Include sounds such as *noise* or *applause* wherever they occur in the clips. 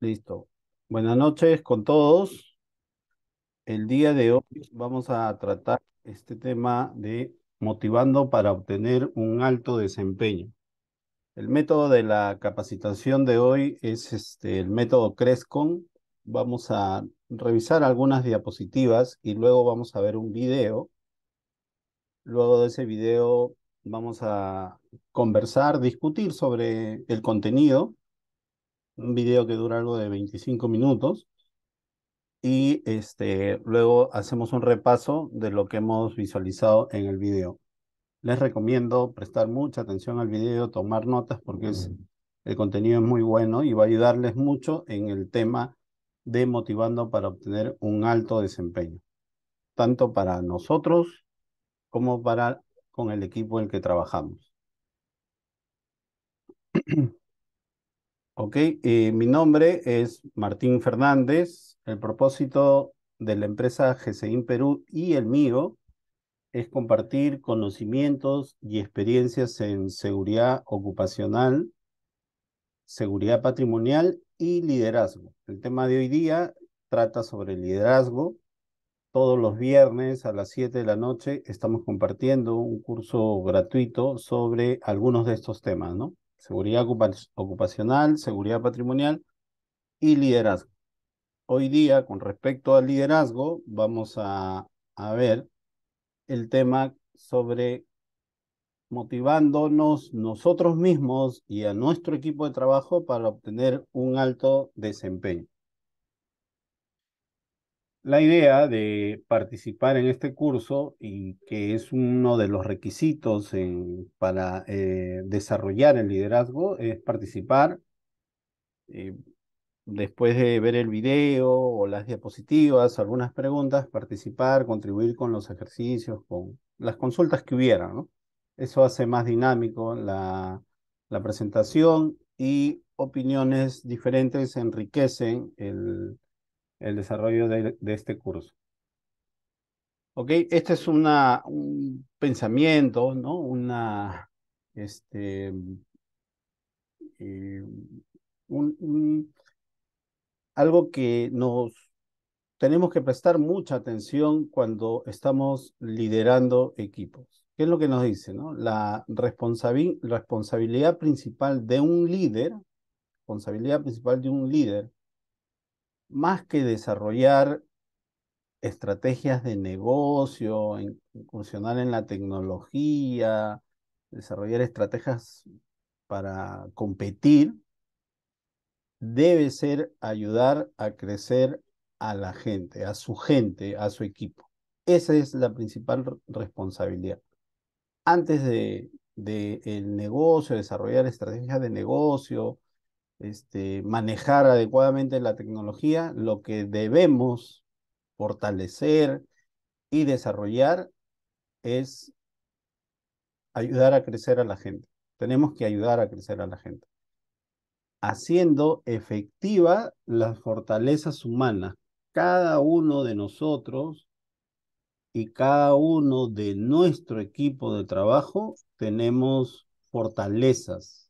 Listo. Buenas noches con todos. El día de hoy vamos a tratar este tema de motivando para obtener un alto desempeño. El método de la capacitación de hoy es este, el método Crescon. Vamos a revisar algunas diapositivas y luego vamos a ver un video. Luego de ese video vamos a conversar, discutir sobre el contenido un video que dura algo de 25 minutos y este, luego hacemos un repaso de lo que hemos visualizado en el video. Les recomiendo prestar mucha atención al video, tomar notas porque es, el contenido es muy bueno y va a ayudarles mucho en el tema de motivando para obtener un alto desempeño, tanto para nosotros como para con el equipo en el que trabajamos. *clears throat* Ok, eh, mi nombre es Martín Fernández. El propósito de la empresa GCIN Perú y el mío es compartir conocimientos y experiencias en seguridad ocupacional, seguridad patrimonial y liderazgo. El tema de hoy día trata sobre liderazgo. Todos los viernes a las 7 de la noche estamos compartiendo un curso gratuito sobre algunos de estos temas, ¿no? Seguridad ocupacional, seguridad patrimonial y liderazgo. Hoy día, con respecto al liderazgo, vamos a, ver el tema sobre motivándonos nosotros mismos y a nuestro equipo de trabajo para obtener un alto desempeño. La idea de participar en este curso y que es uno de los requisitos para eh, desarrollar el liderazgo es participar eh, después de ver el video o las diapositivas, algunas preguntas, participar, contribuir con los ejercicios, con las consultas que hubiera. Eso hace más dinámico la, la presentación y opiniones diferentes enriquecen el, el desarrollo de, este curso. Ok, este es una, un pensamiento, ¿no? Una, este, eh, algo que nos tenemos que prestar mucha atención cuando estamos liderando equipos. ¿Qué es lo que nos dice? No? La responsabilidad principal de un líder, responsabilidad principal de un líder más que desarrollar estrategias de negocio, incursionar en la tecnología, desarrollar estrategias para competir, debe ser ayudar a crecer a la gente, a su gente, a su equipo. Esa es la principal responsabilidad. Antes de, de el negocio, desarrollar estrategias de negocio, este, manejar adecuadamente la tecnología, lo que debemos fortalecer y desarrollar es ayudar a crecer a la gente. Tenemos que ayudar a crecer a la gente. Haciendo efectiva las fortalezas humanas. Cada uno de nosotros y cada uno de nuestro equipo de trabajo tenemos fortalezas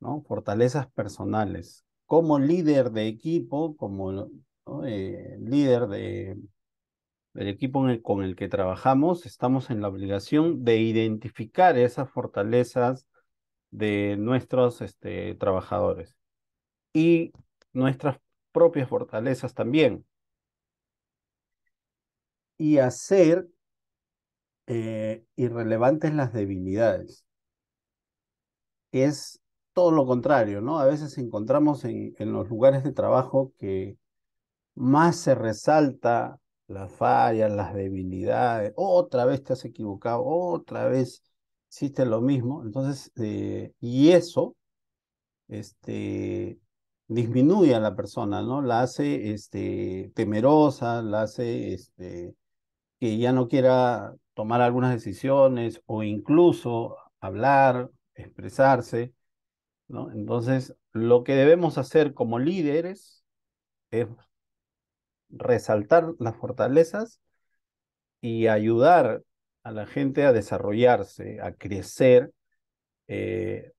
¿no? Fortalezas personales. Como líder de equipo, como eh, líder de, del equipo con el que trabajamos, estamos en la obligación de identificar esas fortalezas de nuestros este, trabajadores y nuestras propias fortalezas también. Y hacer eh, irrelevantes las debilidades. Es todo lo contrario, ¿no? A veces encontramos en, los lugares de trabajo que más se resalta las fallas, las debilidades, otra vez te has equivocado, otra vez hiciste lo mismo, entonces, eh, y eso, este, disminuye a la persona, ¿no? La hace, este, temerosa, la hace, este, que ya no quiera tomar algunas decisiones o incluso hablar, expresarse, entonces, lo que debemos hacer como líderes es resaltar las fortalezas y ayudar a la gente a desarrollarse, a crecer, eh,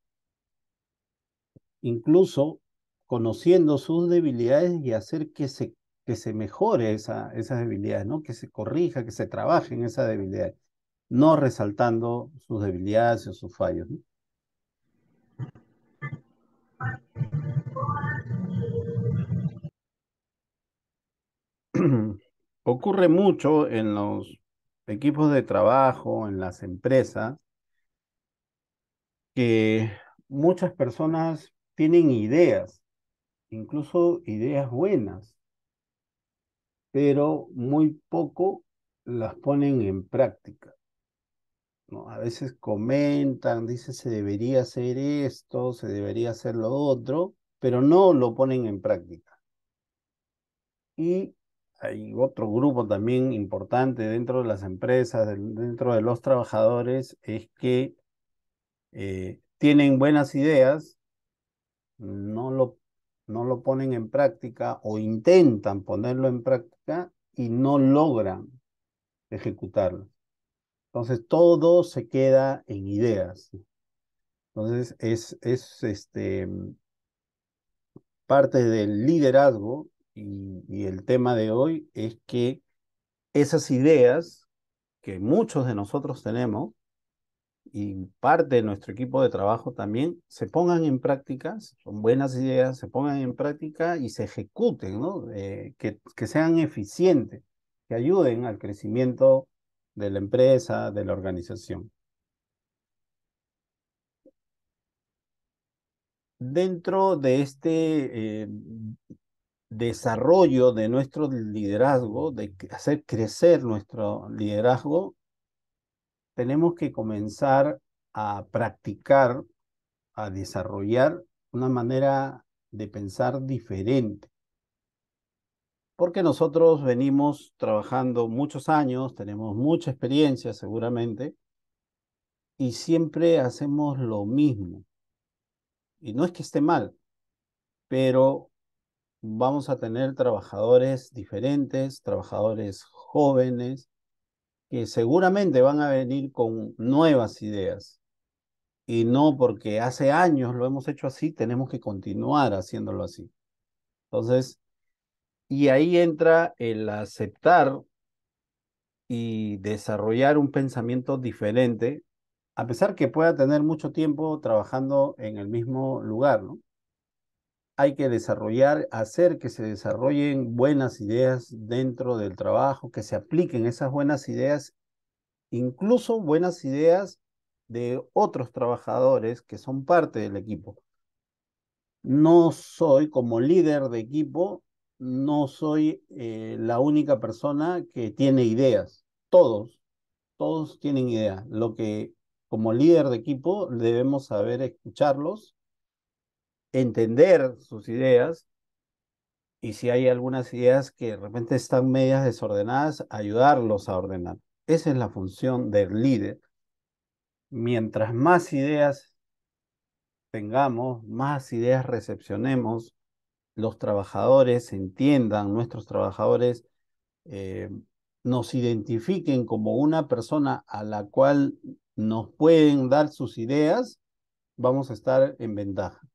incluso conociendo sus debilidades y hacer que se, que se mejore esa, esas debilidades, ¿no? Que se corrija, que se trabaje en esa debilidad, no resaltando sus debilidades o sus fallos. Ocurre mucho en los equipos de trabajo, en las empresas, que muchas personas tienen ideas, incluso ideas buenas, pero muy poco las ponen en práctica. A veces comentan, dicen se debería hacer esto, se debería hacer lo otro, pero no lo ponen en práctica. Y hay otro grupo también importante dentro de las empresas, dentro de los trabajadores, es que eh, tienen buenas ideas, no lo, no lo ponen en práctica o intentan ponerlo en práctica y no logran ejecutarlo. Entonces todo se queda en ideas. Entonces es, es este, parte del liderazgo y, el tema de hoy es que esas ideas que muchos de nosotros tenemos y parte de nuestro equipo de trabajo también se pongan en práctica, son buenas ideas, se pongan en práctica y se ejecuten. Eh, que, que sean eficientes, que ayuden al crecimiento de la empresa, de la organización. Dentro de este eh, desarrollo de nuestro liderazgo, de hacer crecer nuestro liderazgo, tenemos que comenzar a practicar, a desarrollar una manera de pensar diferente. Porque nosotros venimos trabajando muchos años, tenemos mucha experiencia seguramente, y siempre hacemos lo mismo. Y no es que esté mal, pero vamos a tener trabajadores diferentes, trabajadores jóvenes, que seguramente van a venir con nuevas ideas. Y no porque hace años lo hemos hecho así, tenemos que continuar haciéndolo así. Entonces, y ahí entra el aceptar y desarrollar un pensamiento diferente, a pesar que pueda tener mucho tiempo trabajando en el mismo lugar, ¿no? Hay que desarrollar, hacer que se desarrollen buenas ideas dentro del trabajo, que se apliquen esas buenas ideas, incluso buenas ideas de otros trabajadores que son parte del equipo. No soy como líder de equipo, no soy eh, la única persona que tiene ideas. Todos, todos tienen ideas. Lo que como líder de equipo debemos saber escucharlos entender sus ideas y si hay algunas ideas que de repente están medias desordenadas, ayudarlos a ordenar. Esa es la función del líder. Mientras más ideas tengamos, más ideas recepcionemos, los trabajadores entiendan, nuestros trabajadores eh, nos identifiquen como una persona a la cual nos pueden dar sus ideas, vamos a estar en ventaja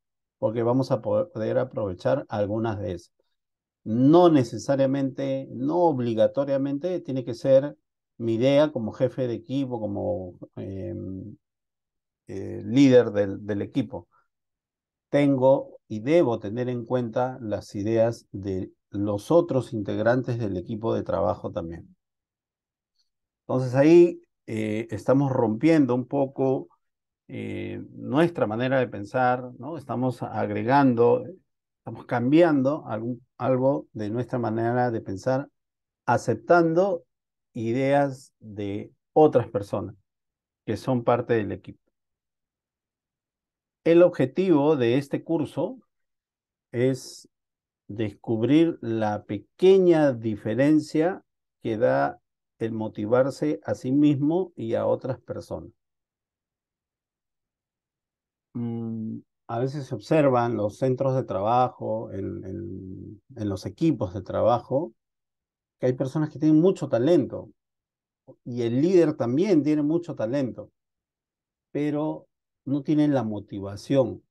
porque vamos a poder aprovechar algunas de esas. No necesariamente, no obligatoriamente tiene que ser mi idea como jefe de equipo, como em, eh, líder del, equipo. Tengo y debo tener en cuenta las ideas de los otros integrantes del equipo de trabajo también. Entonces ahí eh, estamos rompiendo un poco eh, nuestra manera de pensar, ¿no? Estamos agregando, estamos cambiando algo de nuestra manera de pensar, aceptando ideas de otras personas que son parte del equipo. El objetivo de este curso es descubrir la pequeña diferencia que da el motivarse a sí mismo y a otras personas. Mm, a veces se observan los centros de trabajo, en, los equipos de trabajo, que hay personas que tienen mucho talento y el líder también tiene mucho talento, pero no tienen la motivación.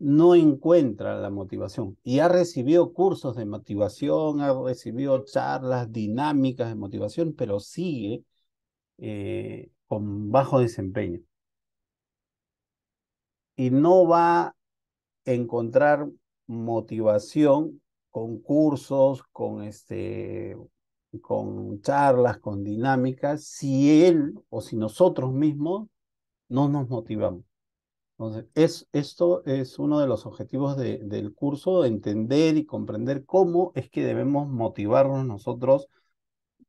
no encuentra la motivación y ha recibido cursos de motivación, ha recibido charlas dinámicas de motivación, pero sigue eh, con bajo desempeño. Y no va a encontrar motivación con cursos, con, este, con charlas, con dinámicas, si él o si nosotros mismos no nos motivamos. Entonces, es, esto es uno de los objetivos del curso, entender y comprender cómo es que debemos motivarnos nosotros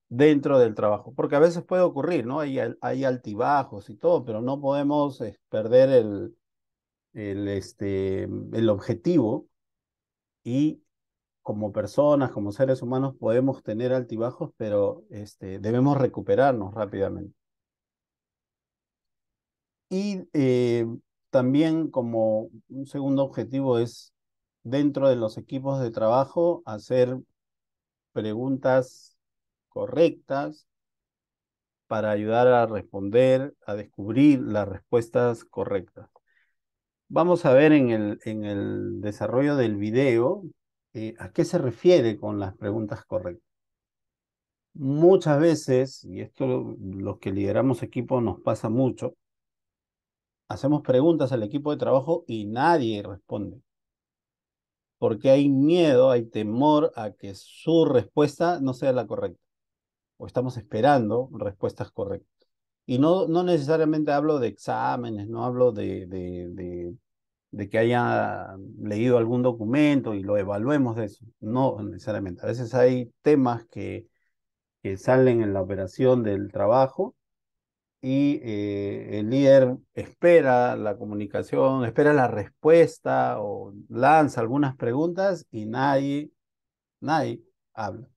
dentro del trabajo, porque a veces puede ocurrir, ¿no? Hay, hay altibajos y todo, pero no podemos eh, perder el, el, este, el objetivo y como personas, como seres humanos, podemos tener altibajos, pero este, debemos recuperarnos rápidamente. Y eh, también como un segundo objetivo es dentro de los equipos de trabajo hacer preguntas correctas para ayudar a responder, a descubrir las respuestas correctas. Vamos a ver en el, en el desarrollo del video eh, a qué se refiere con las preguntas correctas. Muchas veces, y esto los que lideramos equipos nos pasa mucho, hacemos preguntas al equipo de trabajo y nadie responde. Porque hay miedo, hay temor a que su respuesta no sea la correcta. O estamos esperando respuestas correctas. Y no, no necesariamente hablo de exámenes, no hablo de, de, de, que haya leído algún documento y lo evaluemos de eso. No necesariamente. A veces hay temas que, que salen en la operación del trabajo y eh, el líder espera la comunicación, espera la respuesta o lanza algunas preguntas y nadie, nadie habla.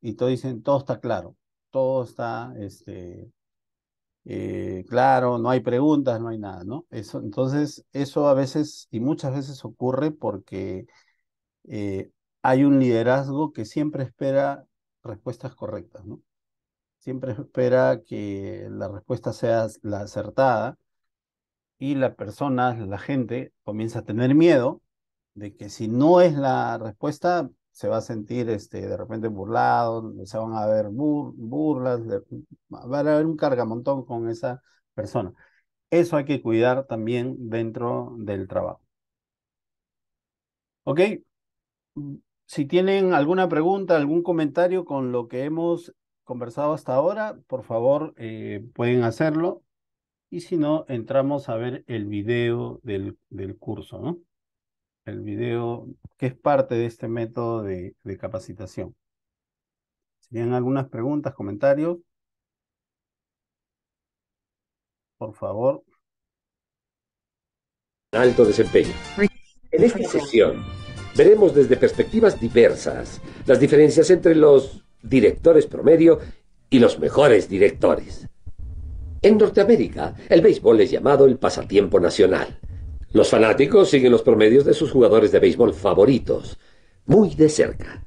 Y todos dicen, todo está claro, todo está este, eh, claro, no hay preguntas, no hay nada, ¿no? Eso, entonces, eso a veces y muchas veces ocurre porque eh, hay un liderazgo que siempre espera respuestas correctas, ¿no? siempre espera que la respuesta sea la acertada y la persona, la gente, comienza a tener miedo de que si no es la respuesta, se va a sentir este, de repente burlado, se van a ver burlas, va a haber un cargamontón con esa persona. Eso hay que cuidar también dentro del trabajo. ¿Ok? Si tienen alguna pregunta, algún comentario con lo que hemos conversado hasta ahora, por favor, eh, pueden hacerlo. Y si no, entramos a ver el video del, del curso, ¿no? El video que es parte de este método de, de capacitación. Si tienen algunas preguntas, comentarios, por favor. Alto desempeño. En esta sesión veremos desde perspectivas diversas las diferencias entre los directores promedio y los mejores directores. En Norteamérica, el béisbol es llamado el pasatiempo nacional. Los fanáticos siguen los promedios de sus jugadores de béisbol favoritos, muy de cerca.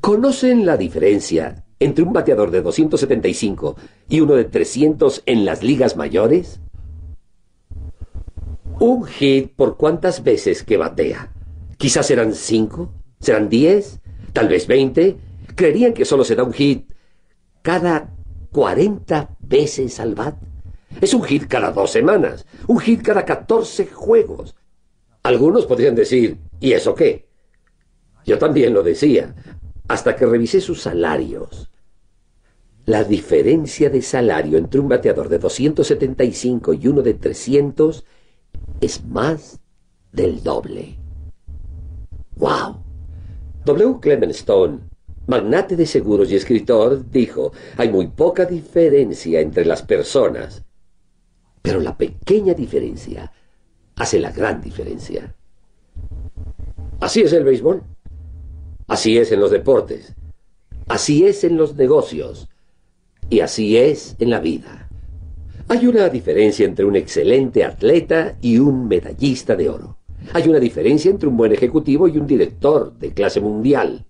¿Conocen la diferencia entre un bateador de 275 y uno de 300 en las ligas mayores? Un hit por cuántas veces que batea. Quizás serán 5, serán 10, tal vez 20, creerían que solo se da un hit cada 40 veces al bat. Es un hit cada dos semanas, un hit cada 14 juegos. Algunos podrían decir, ¿y eso qué? Yo también lo decía, hasta que revisé sus salarios. La diferencia de salario entre un bateador de 275 y uno de 300 es más del doble. ¡Wow! W. Clement Stone magnate de seguros y escritor, dijo, hay muy poca diferencia entre las personas, pero la pequeña diferencia hace la gran diferencia. Así es el béisbol, así es en los deportes, así es en los negocios y así es en la vida. Hay una diferencia entre un excelente atleta y un medallista de oro. Hay una diferencia entre un buen ejecutivo y un director de clase mundial.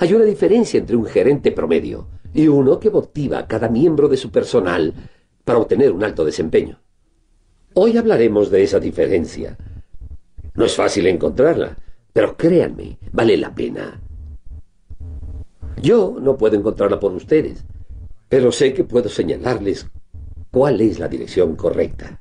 Hay una diferencia entre un gerente promedio y uno que motiva a cada miembro de su personal para obtener un alto desempeño. Hoy hablaremos de esa diferencia. No es fácil encontrarla, pero créanme, vale la pena. Yo no puedo encontrarla por ustedes, pero sé que puedo señalarles cuál es la dirección correcta.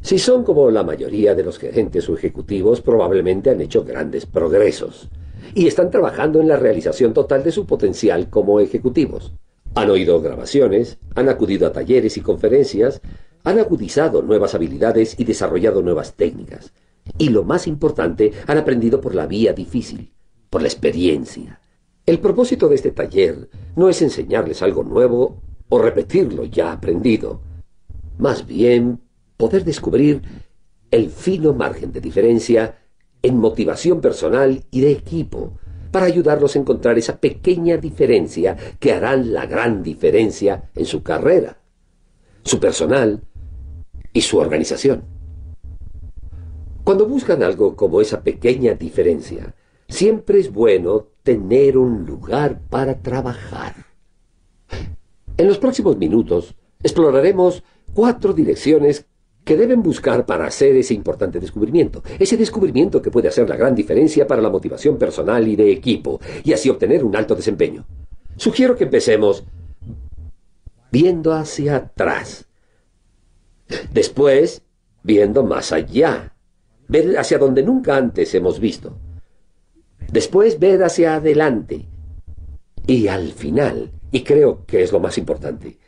Si son como la mayoría de los gerentes o ejecutivos, probablemente han hecho grandes progresos y están trabajando en la realización total de su potencial como ejecutivos. Han oído grabaciones, han acudido a talleres y conferencias, han agudizado nuevas habilidades y desarrollado nuevas técnicas. Y lo más importante, han aprendido por la vía difícil, por la experiencia. El propósito de este taller no es enseñarles algo nuevo o repetir lo ya aprendido. Más bien, poder descubrir el fino margen de diferencia en motivación personal y de equipo, para ayudarlos a encontrar esa pequeña diferencia que harán la gran diferencia en su carrera, su personal y su organización. Cuando buscan algo como esa pequeña diferencia, siempre es bueno tener un lugar para trabajar. En los próximos minutos exploraremos cuatro direcciones que deben buscar para hacer ese importante descubrimiento. Ese descubrimiento que puede hacer la gran diferencia para la motivación personal y de equipo, y así obtener un alto desempeño. Sugiero que empecemos viendo hacia atrás. Después, viendo más allá. Ver hacia donde nunca antes hemos visto. Después, ver hacia adelante. Y al final, y creo que es lo más importante,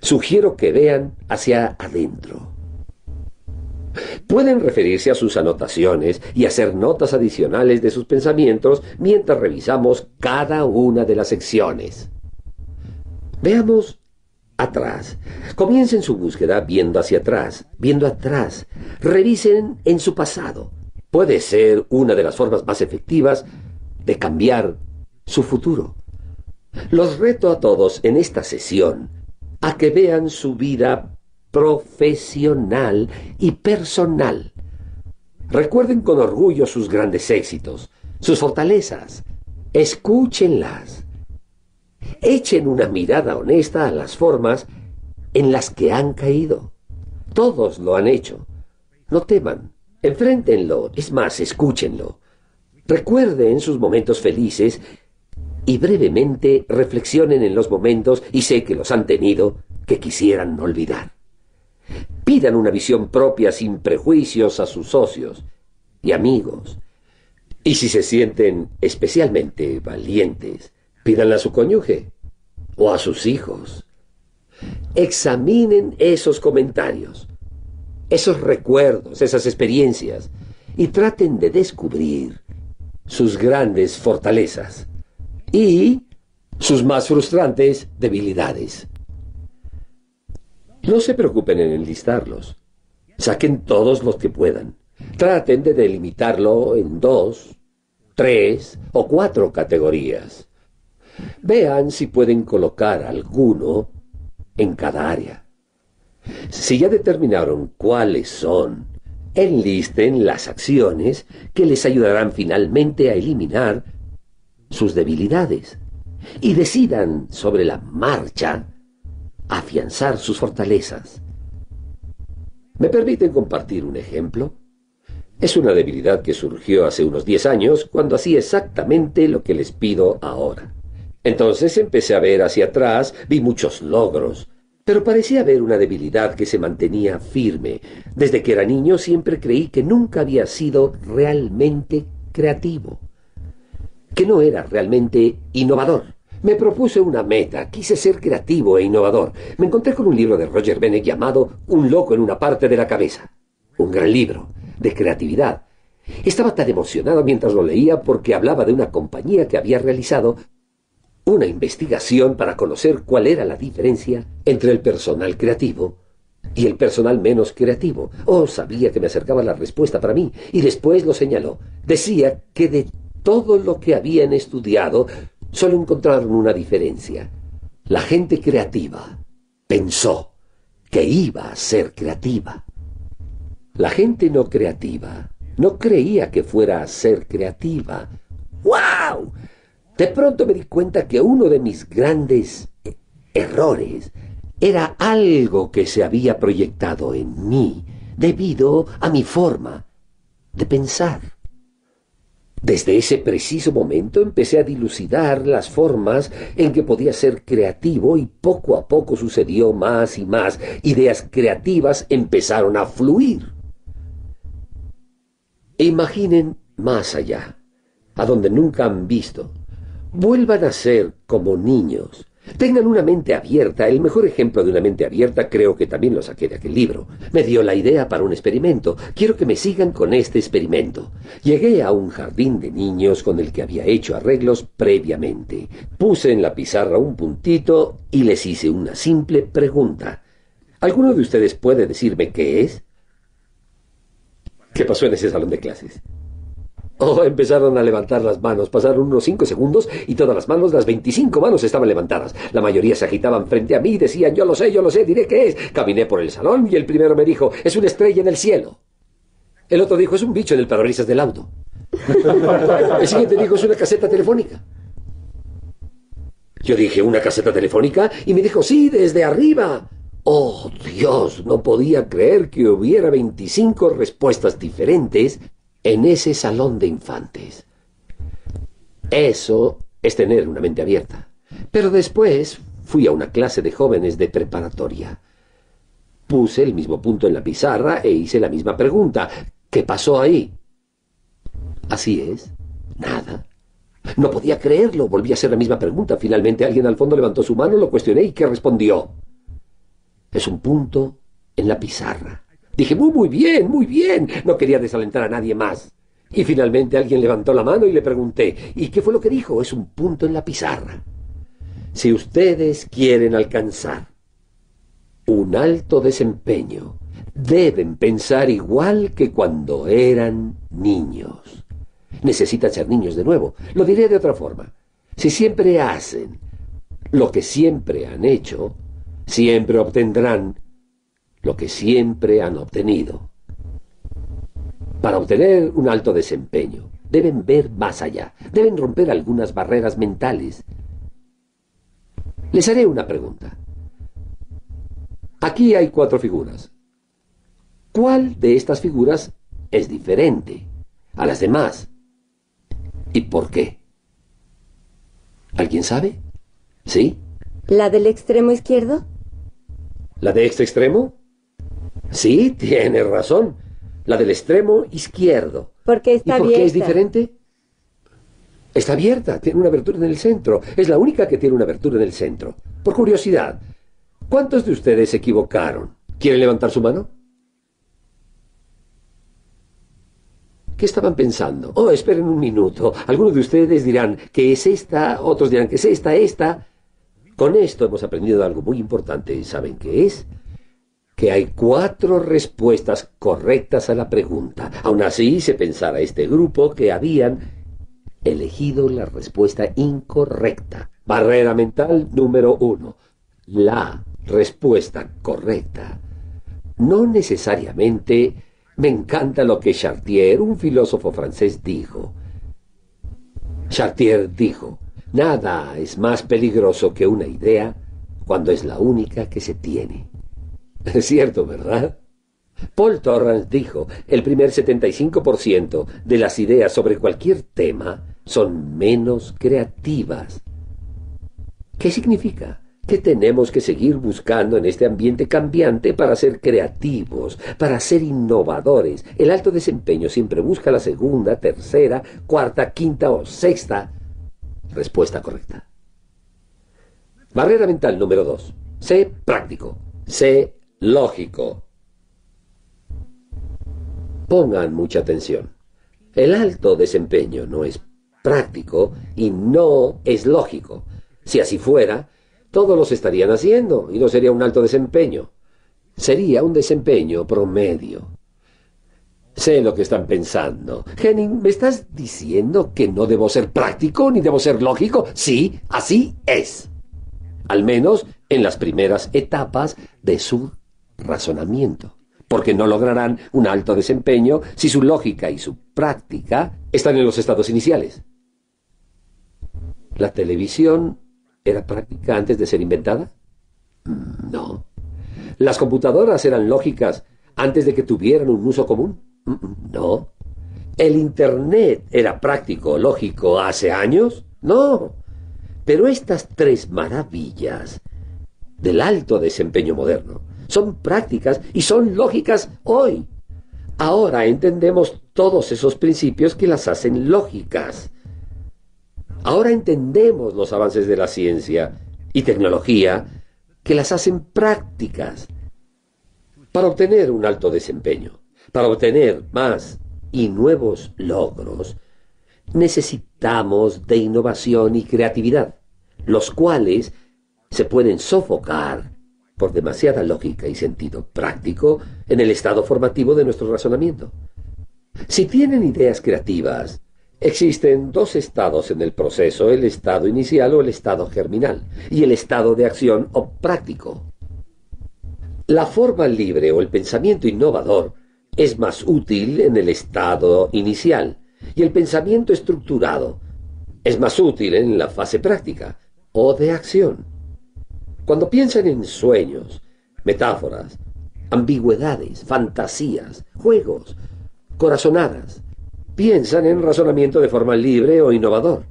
sugiero que vean hacia adentro. Pueden referirse a sus anotaciones y hacer notas adicionales de sus pensamientos mientras revisamos cada una de las secciones. Veamos atrás. Comiencen su búsqueda viendo hacia atrás, viendo atrás. Revisen en su pasado. Puede ser una de las formas más efectivas de cambiar su futuro. Los reto a todos en esta sesión a que vean su vida profesional y personal. Recuerden con orgullo sus grandes éxitos, sus fortalezas. Escúchenlas. Echen una mirada honesta a las formas en las que han caído. Todos lo han hecho. No teman, enfréntenlo, es más, escúchenlo. Recuerden sus momentos felices y brevemente reflexionen en los momentos, y sé que los han tenido, que quisieran olvidar. Pidan una visión propia sin prejuicios a sus socios y amigos. Y si se sienten especialmente valientes, pídanla a su cónyuge o a sus hijos. Examinen esos comentarios, esos recuerdos, esas experiencias, y traten de descubrir sus grandes fortalezas y sus más frustrantes debilidades. No se preocupen en enlistarlos. Saquen todos los que puedan. Traten de delimitarlo en dos, tres o cuatro categorías. Vean si pueden colocar alguno en cada área. Si ya determinaron cuáles son, enlisten las acciones que les ayudarán finalmente a eliminar sus debilidades y decidan sobre la marcha afianzar sus fortalezas. ¿Me permiten compartir un ejemplo? Es una debilidad que surgió hace unos diez años cuando hacía exactamente lo que les pido ahora. Entonces empecé a ver hacia atrás, vi muchos logros, pero parecía haber una debilidad que se mantenía firme. Desde que era niño siempre creí que nunca había sido realmente creativo, que no era realmente innovador. Me propuse una meta, quise ser creativo e innovador. Me encontré con un libro de Roger Bennett llamado Un loco en una parte de la cabeza. Un gran libro, de creatividad. Estaba tan emocionado mientras lo leía porque hablaba de una compañía que había realizado una investigación para conocer cuál era la diferencia entre el personal creativo y el personal menos creativo. Oh, sabía que me acercaba la respuesta para mí, y después lo señaló. Decía que de todo lo que habían estudiado, solo encontraron una diferencia. La gente creativa pensó que iba a ser creativa. La gente no creativa no creía que fuera a ser creativa. ¡Wow! De pronto me di cuenta que uno de mis grandes errores era algo que se había proyectado en mí debido a mi forma de pensar. Desde ese preciso momento empecé a dilucidar las formas en que podía ser creativo y poco a poco sucedió más y más. Ideas creativas empezaron a fluir. Imaginen más allá, a donde nunca han visto. Vuelvan a ser como niños Tengan una mente abierta. El mejor ejemplo de una mente abierta creo que también lo saqué de aquel libro. Me dio la idea para un experimento. Quiero que me sigan con este experimento. Llegué a un jardín de niños con el que había hecho arreglos previamente. Puse en la pizarra un puntito y les hice una simple pregunta. ¿Alguno de ustedes puede decirme qué es? ¿Qué pasó en ese salón de clases? Oh, empezaron a levantar las manos. Pasaron unos cinco segundos y todas las manos, las veinticinco manos, estaban levantadas. La mayoría se agitaban frente a mí y decían, yo lo sé, yo lo sé, diré qué es. Caminé por el salón y el primero me dijo, es una estrella en el cielo. El otro dijo, es un bicho en el parabrisas del auto. *laughs* El siguiente dijo, es una caseta telefónica. Yo dije, ¿una caseta telefónica? Y me dijo, sí, desde arriba. Oh, Dios, no podía creer que hubiera veinticinco respuestas diferentes en ese salón de infantes. Eso es tener una mente abierta. Pero después fui a una clase de jóvenes de preparatoria. Puse el mismo punto en la pizarra e hice la misma pregunta. ¿Qué pasó ahí? Así es. Nada. No podía creerlo. Volví a hacer la misma pregunta. Finalmente alguien al fondo levantó su mano, lo cuestioné y ¿qué respondió? Es un punto en la pizarra. Dije, muy, muy bien, muy bien. No quería desalentar a nadie más. Y finalmente alguien levantó la mano y le pregunté, ¿y qué fue lo que dijo? Es un punto en la pizarra. Si ustedes quieren alcanzar un alto desempeño, deben pensar igual que cuando eran niños. Necesitan ser niños de nuevo. Lo diré de otra forma. Si siempre hacen lo que siempre han hecho, siempre obtendrán lo que siempre han obtenido. Para obtener un alto desempeño, deben ver más allá, deben romper algunas barreras mentales. Les haré una pregunta. Aquí hay cuatro figuras. ¿Cuál de estas figuras es diferente a las demás? ¿Y por qué? ¿Alguien sabe? ¿Sí? ¿La del extremo izquierdo? ¿La de este extremo? Sí, tiene razón. La del extremo izquierdo. Porque está ¿Y por qué es diferente? Está abierta, tiene una abertura en el centro. Es la única que tiene una abertura en el centro. Por curiosidad, ¿cuántos de ustedes se equivocaron? ¿Quieren levantar su mano? ¿Qué estaban pensando? Oh, esperen un minuto. Algunos de ustedes dirán que es esta, otros dirán que es esta, esta. Con esto hemos aprendido algo muy importante. ¿Saben qué es? Que hay cuatro respuestas correctas a la pregunta. Aún así, se pensara este grupo que habían elegido la respuesta incorrecta. Barrera mental número uno. La respuesta correcta. No necesariamente me encanta lo que Chartier, un filósofo francés, dijo. Chartier dijo, nada es más peligroso que una idea cuando es la única que se tiene. *laughs* Es cierto, ¿verdad? Paul Torrance dijo, el primer 75% de las ideas sobre cualquier tema son menos creativas. ¿Qué significa? Que tenemos que seguir buscando en este ambiente cambiante para ser creativos, para ser innovadores. El alto desempeño siempre busca la segunda, tercera, cuarta, quinta o sexta respuesta correcta. Barrera mental número dos. Sé práctico. Sé lógico. Pongan mucha atención. El alto desempeño no es práctico y no es lógico. Si así fuera, todos los estarían haciendo y no sería un alto desempeño. Sería un desempeño promedio. Sé lo que están pensando. Henning, ¿me estás diciendo que no debo ser práctico ni debo ser lógico? Sí, así es. Al menos en las primeras etapas de su razonamiento, porque no lograrán un alto desempeño si su lógica y su práctica están en los estados iniciales. ¿La televisión era práctica antes de ser inventada? Mm, no. ¿Las computadoras eran lógicas antes de que tuvieran un uso común? Mm, no. ¿El Internet era práctico, lógico hace años? No. Pero estas tres maravillas del alto desempeño moderno son prácticas y son lógicas hoy. Ahora entendemos todos esos principios que las hacen lógicas. Ahora entendemos los avances de la ciencia y tecnología que las hacen prácticas para obtener un alto desempeño, para obtener más y nuevos logros. Necesitamos de innovación y creatividad, los cuales se pueden sofocar por demasiada lógica y sentido práctico en el estado formativo de nuestro razonamiento. Si tienen ideas creativas, existen dos estados en el proceso, el estado inicial o el estado germinal, y el estado de acción o práctico. La forma libre o el pensamiento innovador es más útil en el estado inicial y el pensamiento estructurado es más útil en la fase práctica o de acción. Cuando piensan en sueños, metáforas, ambigüedades, fantasías, juegos, corazonadas, piensan en razonamiento de forma libre o innovador.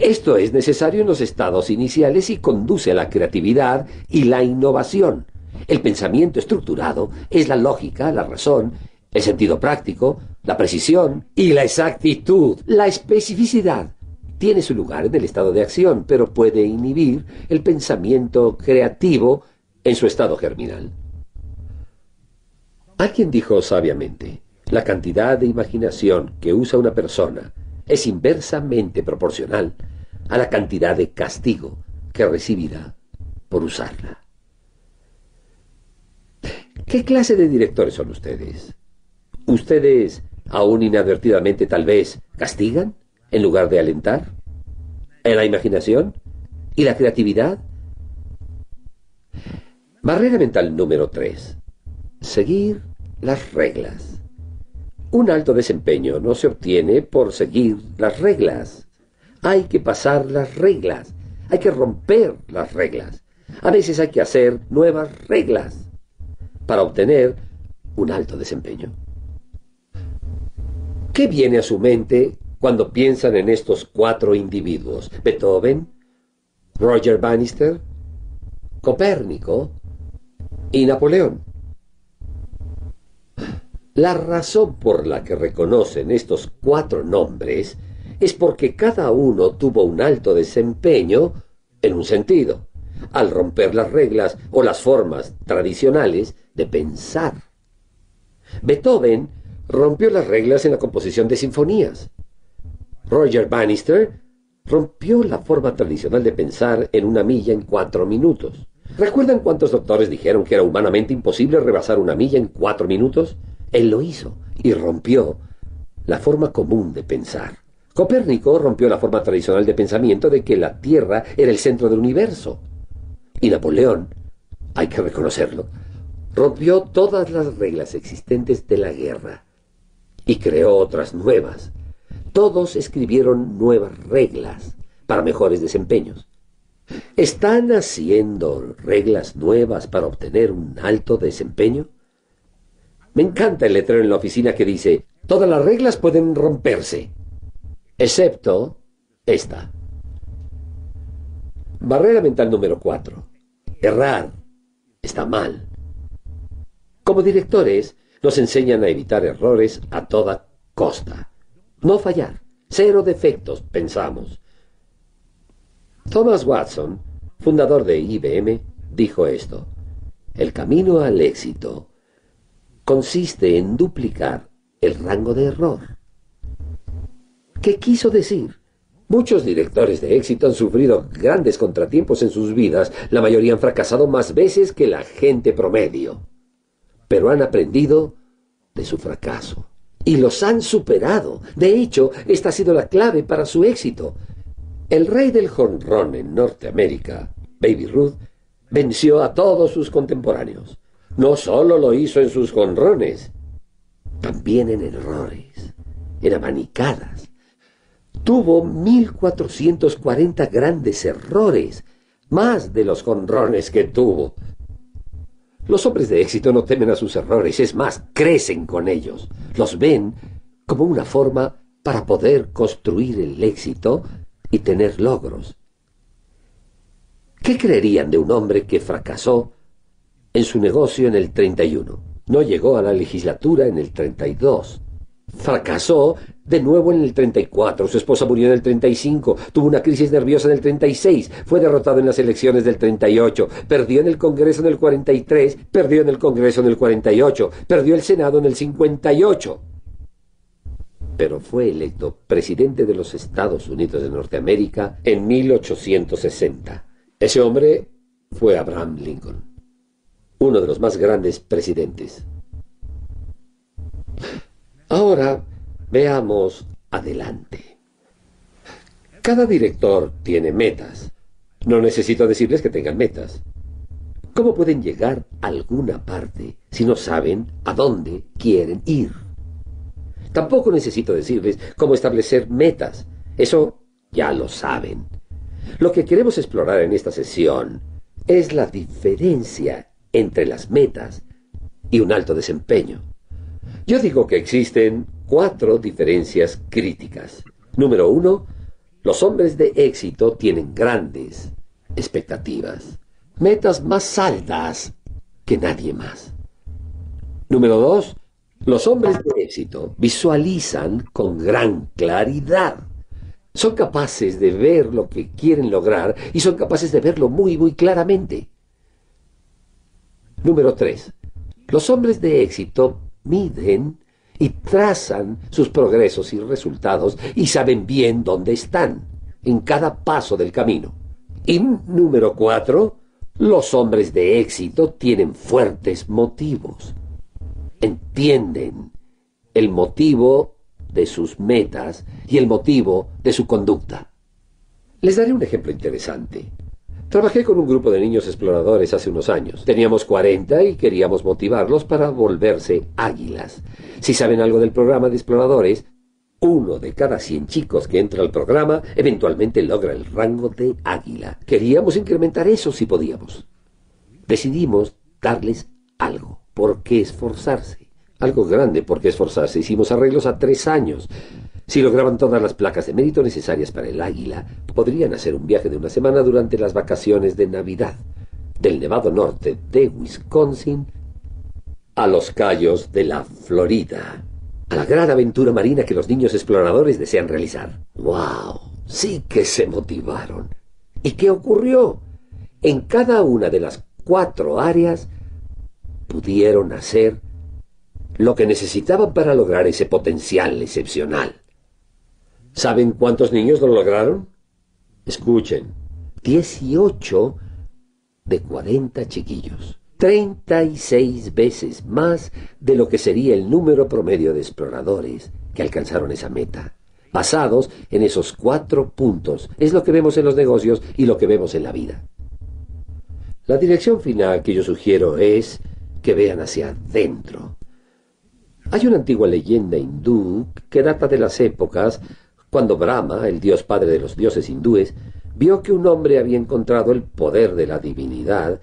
Esto es necesario en los estados iniciales y conduce a la creatividad y la innovación. El pensamiento estructurado es la lógica, la razón, el sentido práctico, la precisión y la exactitud, la especificidad tiene su lugar en el estado de acción, pero puede inhibir el pensamiento creativo en su estado germinal. Alguien dijo sabiamente, la cantidad de imaginación que usa una persona es inversamente proporcional a la cantidad de castigo que recibirá por usarla. ¿Qué clase de directores son ustedes? ¿Ustedes, aún inadvertidamente tal vez, castigan? En lugar de alentar? ¿En la imaginación? ¿Y la creatividad? Barrera mental número 3. Seguir las reglas. Un alto desempeño no se obtiene por seguir las reglas. Hay que pasar las reglas. Hay que romper las reglas. A veces hay que hacer nuevas reglas para obtener un alto desempeño. ¿Qué viene a su mente cuando piensan en estos cuatro individuos, Beethoven, Roger Bannister, Copérnico y Napoleón. La razón por la que reconocen estos cuatro nombres es porque cada uno tuvo un alto desempeño en un sentido, al romper las reglas o las formas tradicionales de pensar. Beethoven rompió las reglas en la composición de sinfonías. Roger Bannister rompió la forma tradicional de pensar en una milla en cuatro minutos. ¿Recuerdan cuántos doctores dijeron que era humanamente imposible rebasar una milla en cuatro minutos? Él lo hizo y rompió la forma común de pensar. Copérnico rompió la forma tradicional de pensamiento de que la Tierra era el centro del universo. Y Napoleón, hay que reconocerlo, rompió todas las reglas existentes de la guerra y creó otras nuevas todos escribieron nuevas reglas para mejores desempeños. ¿Están haciendo reglas nuevas para obtener un alto desempeño? Me encanta el letrero en la oficina que dice, todas las reglas pueden romperse, excepto esta. Barrera mental número 4. Errar está mal. Como directores, nos enseñan a evitar errores a toda costa. No fallar. Cero defectos, pensamos. Thomas Watson, fundador de IBM, dijo esto. El camino al éxito consiste en duplicar el rango de error. ¿Qué quiso decir? Muchos directores de éxito han sufrido grandes contratiempos en sus vidas, la mayoría han fracasado más veces que la gente promedio, pero han aprendido de su fracaso y los han superado. De hecho, esta ha sido la clave para su éxito. El rey del jonrón en Norteamérica, Baby Ruth, venció a todos sus contemporáneos. No solo lo hizo en sus jonrones, también en errores, en abanicadas. Tuvo 1440 grandes errores, más de los jonrones que tuvo. Los hombres de éxito no temen a sus errores, es más, crecen con ellos. Los ven como una forma para poder construir el éxito y tener logros. ¿Qué creerían de un hombre que fracasó en su negocio en el 31? No llegó a la legislatura en el 32. Fracasó de nuevo en el 34, su esposa murió en el 35, tuvo una crisis nerviosa en el 36, fue derrotado en las elecciones del 38, perdió en el Congreso en el 43, perdió en el Congreso en el 48, perdió el Senado en el 58 pero fue electo presidente de los Estados Unidos de Norteamérica en 1860. Ese hombre fue Abraham Lincoln, uno de los más grandes presidentes. Ahora veamos adelante. Cada director tiene metas. No necesito decirles que tengan metas. ¿Cómo pueden llegar a alguna parte si no saben a dónde quieren ir? Tampoco necesito decirles cómo establecer metas. Eso ya lo saben. Lo que queremos explorar en esta sesión es la diferencia entre las metas y un alto desempeño. Yo digo que existen cuatro diferencias críticas. Número uno, los hombres de éxito tienen grandes expectativas, metas más altas que nadie más. Número dos, los hombres de éxito visualizan con gran claridad. Son capaces de ver lo que quieren lograr y son capaces de verlo muy, muy claramente. Número 3. Los hombres de éxito miden y trazan sus progresos y resultados y saben bien dónde están en cada paso del camino. Y número 4. Los hombres de éxito tienen fuertes motivos entienden el motivo de sus metas y el motivo de su conducta. Les daré un ejemplo interesante. Trabajé con un grupo de niños exploradores hace unos años. Teníamos 40 y queríamos motivarlos para volverse águilas. Si saben algo del programa de exploradores, uno de cada 100 chicos que entra al programa eventualmente logra el rango de águila. Queríamos incrementar eso si podíamos. Decidimos darles algo. ¿Por qué esforzarse? Algo grande por qué esforzarse. Hicimos arreglos a tres años. Si lograban todas las placas de mérito necesarias para el águila, podrían hacer un viaje de una semana durante las vacaciones de Navidad, del Nevado Norte de Wisconsin a los Cayos de la Florida, a la gran aventura marina que los niños exploradores desean realizar. ¡Wow! Sí que se motivaron. ¿Y qué ocurrió? En cada una de las cuatro áreas pudieron hacer lo que necesitaban para lograr ese potencial excepcional. ¿Saben cuántos niños lo lograron? Escuchen, 18 de 40 chiquillos. 36 veces más de lo que sería el número promedio de exploradores que alcanzaron esa meta. Basados en esos cuatro puntos. Es lo que vemos en los negocios y lo que vemos en la vida. La dirección final que yo sugiero es que vean hacia adentro. Hay una antigua leyenda hindú que data de las épocas cuando Brahma, el dios padre de los dioses hindúes, vio que un hombre había encontrado el poder de la divinidad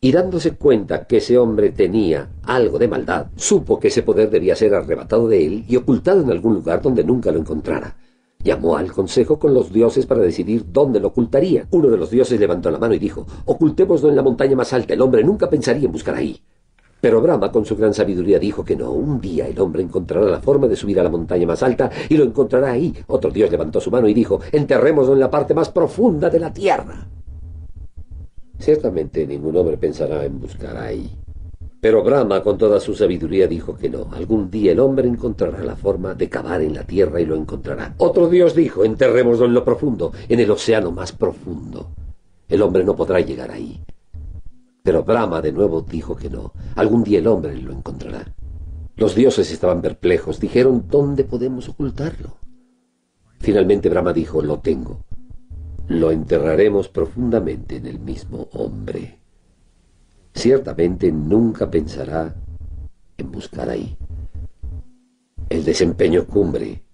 y dándose cuenta que ese hombre tenía algo de maldad, supo que ese poder debía ser arrebatado de él y ocultado en algún lugar donde nunca lo encontrara. Llamó al consejo con los dioses para decidir dónde lo ocultaría. Uno de los dioses levantó la mano y dijo, ocultémoslo en la montaña más alta, el hombre nunca pensaría en buscar ahí. Pero Brahma, con su gran sabiduría, dijo que no. Un día el hombre encontrará la forma de subir a la montaña más alta y lo encontrará ahí. Otro dios levantó su mano y dijo, enterrémoslo en la parte más profunda de la tierra. Ciertamente ningún hombre pensará en buscar ahí. Pero Brahma, con toda su sabiduría, dijo que no. Algún día el hombre encontrará la forma de cavar en la tierra y lo encontrará. Otro dios dijo, enterrémoslo en lo profundo, en el océano más profundo. El hombre no podrá llegar ahí. Pero Brahma de nuevo dijo que no. Algún día el hombre lo encontrará. Los dioses estaban perplejos. Dijeron, ¿dónde podemos ocultarlo? Finalmente Brahma dijo, lo tengo. Lo enterraremos profundamente en el mismo hombre. Ciertamente nunca pensará en buscar ahí. El desempeño cumbre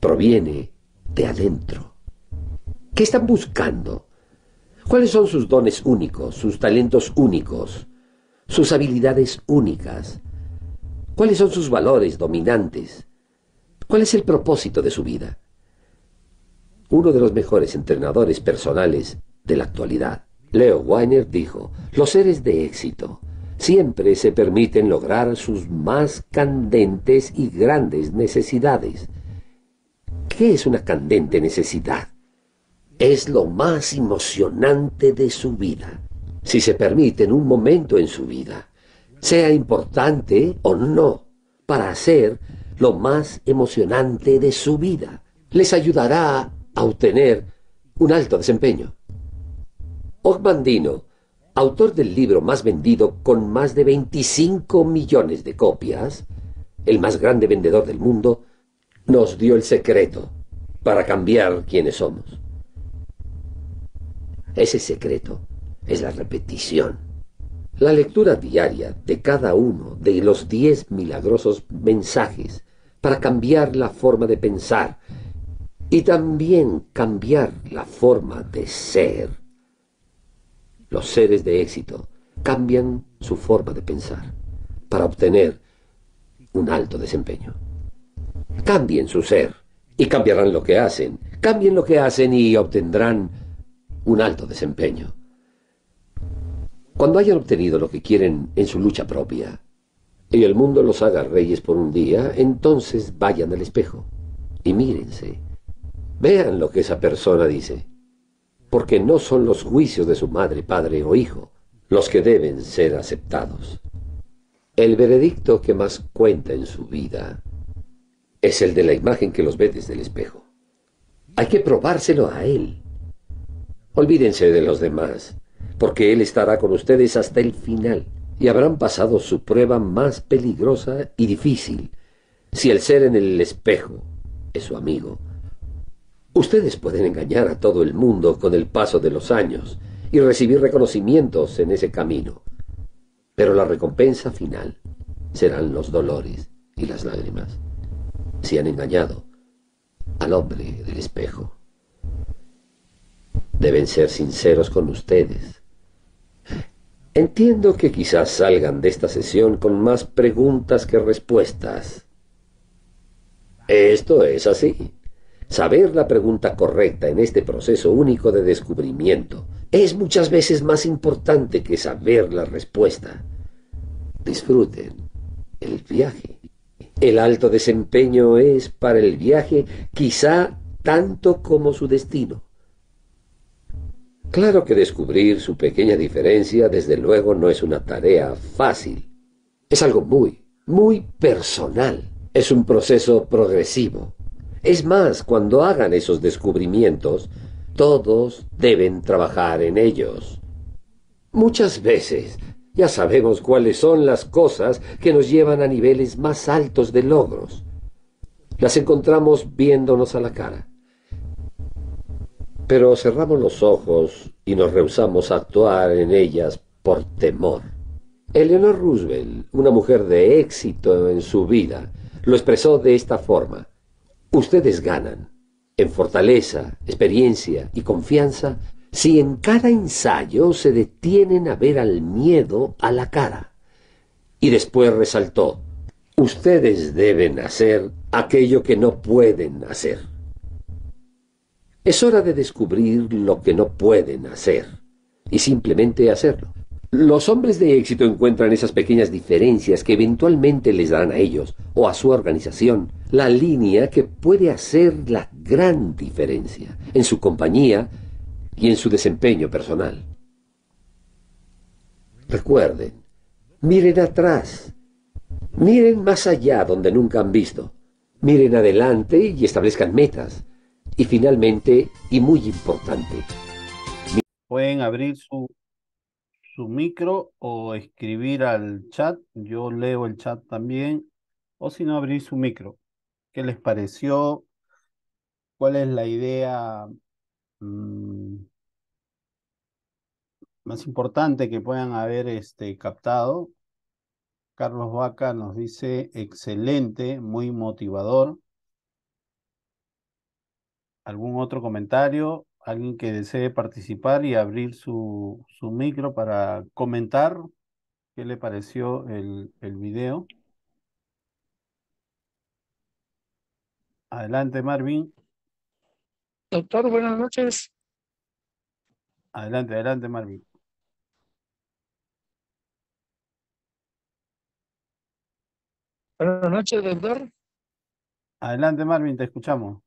proviene de adentro. ¿Qué están buscando? ¿Cuáles son sus dones únicos, sus talentos únicos, sus habilidades únicas? ¿Cuáles son sus valores dominantes? ¿Cuál es el propósito de su vida? Uno de los mejores entrenadores personales de la actualidad, Leo Weiner, dijo, los seres de éxito siempre se permiten lograr sus más candentes y grandes necesidades. ¿Qué es una candente necesidad? Es lo más emocionante de su vida. Si se permiten un momento en su vida, sea importante o no, para hacer lo más emocionante de su vida, les ayudará a obtener un alto desempeño. Ogmandino autor del libro más vendido con más de 25 millones de copias, el más grande vendedor del mundo, nos dio el secreto para cambiar quienes somos. Ese secreto es la repetición. La lectura diaria de cada uno de los diez milagrosos mensajes para cambiar la forma de pensar y también cambiar la forma de ser los seres de éxito cambian su forma de pensar para obtener un alto desempeño. Cambien su ser y cambiarán lo que hacen. Cambien lo que hacen y obtendrán un alto desempeño. Cuando hayan obtenido lo que quieren en su lucha propia y el mundo los haga reyes por un día, entonces vayan al espejo y mírense. Vean lo que esa persona dice porque no son los juicios de su madre, padre o hijo los que deben ser aceptados. El veredicto que más cuenta en su vida es el de la imagen que los ve desde el espejo. Hay que probárselo a él. Olvídense de los demás, porque él estará con ustedes hasta el final y habrán pasado su prueba más peligrosa y difícil si el ser en el espejo es su amigo Ustedes pueden engañar a todo el mundo con el paso de los años y recibir reconocimientos en ese camino. Pero la recompensa final serán los dolores y las lágrimas si han engañado al hombre del espejo. Deben ser sinceros con ustedes. Entiendo que quizás salgan de esta sesión con más preguntas que respuestas. Esto es así. Saber la pregunta correcta en este proceso único de descubrimiento es muchas veces más importante que saber la respuesta. Disfruten el viaje. El alto desempeño es para el viaje quizá tanto como su destino. Claro que descubrir su pequeña diferencia desde luego no es una tarea fácil. Es algo muy, muy personal. Es un proceso progresivo. Es más, cuando hagan esos descubrimientos, todos deben trabajar en ellos. Muchas veces ya sabemos cuáles son las cosas que nos llevan a niveles más altos de logros. Las encontramos viéndonos a la cara. Pero cerramos los ojos y nos rehusamos a actuar en ellas por temor. Eleanor Roosevelt, una mujer de éxito en su vida, lo expresó de esta forma. Ustedes ganan en fortaleza, experiencia y confianza si en cada ensayo se detienen a ver al miedo a la cara. Y después resaltó, ustedes deben hacer aquello que no pueden hacer. Es hora de descubrir lo que no pueden hacer y simplemente hacerlo. Los hombres de éxito encuentran esas pequeñas diferencias que eventualmente les darán a ellos o a su organización la línea que puede hacer la gran diferencia en su compañía y en su desempeño personal. Recuerden, miren atrás, miren más allá donde nunca han visto, miren adelante y establezcan metas. Y finalmente, y muy importante, pueden abrir su su micro o escribir al chat. Yo leo el chat también. O si no, abrir su micro. ¿Qué les pareció? ¿Cuál es la idea mm, más importante que puedan haber este, captado? Carlos Vaca nos dice, excelente, muy motivador. ¿Algún otro comentario? alguien que desee participar y abrir su, su micro para comentar qué le pareció el, el video. Adelante, Marvin. Doctor, buenas noches. Adelante, adelante, Marvin. Buenas noches, doctor. Adelante, Marvin, te escuchamos.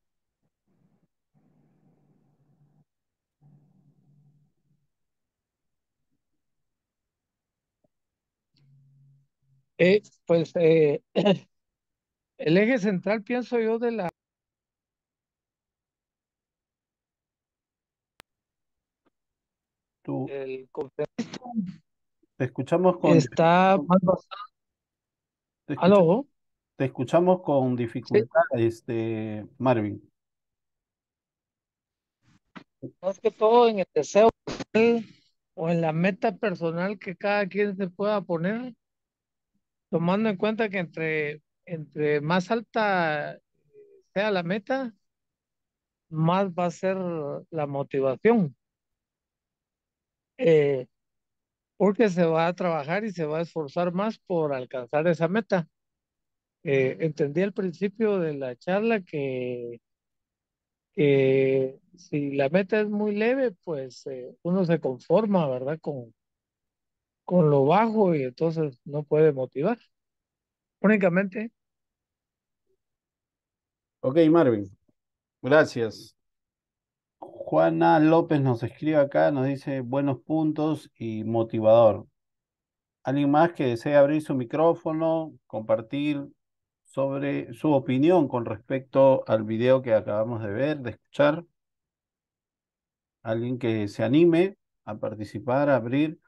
Eh, pues eh, *clears throat* el eje central, pienso yo, de la Tú, el te escuchamos con está más basado. te escucha- ¿Aló? te escuchamos con dificultad, este, Marvin. Más que todo en el deseo o en la meta personal que cada quien se pueda poner, tomando en cuenta que entre, entre más alta sea la meta, más va a ser la motivación. Eh, porque se va a trabajar y se va a esforzar más por alcanzar esa meta. Eh, entendí al principio de la charla que, que si la meta es muy leve, pues eh, uno se conforma, ¿verdad? Con, con lo bajo y entonces no puede motivar. Únicamente, Ok, Marvin, gracias. Juana López nos escribe acá, nos dice buenos puntos y motivador. ¿Alguien más que desee abrir su micrófono, compartir sobre su opinión con respecto al video que acabamos de ver, de escuchar? Alguien que se anime a participar, a abrir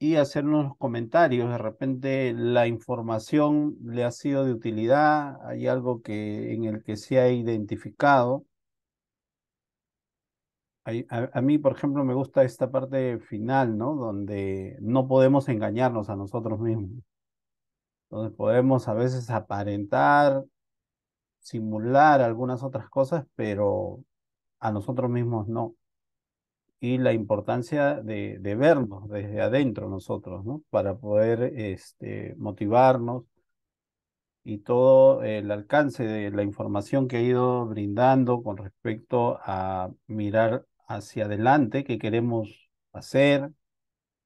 y hacer unos comentarios. De repente la información le ha sido de utilidad, hay algo que en el que se ha identificado. A, a mí, por ejemplo, me gusta esta parte final, ¿no? Donde no podemos engañarnos a nosotros mismos. Donde podemos a veces aparentar, simular algunas otras cosas, pero a nosotros mismos no. Y la importancia de, de vernos desde adentro nosotros, ¿no? Para poder este, motivarnos y todo el alcance de la información que he ido brindando con respecto a mirar hacia adelante, qué queremos hacer,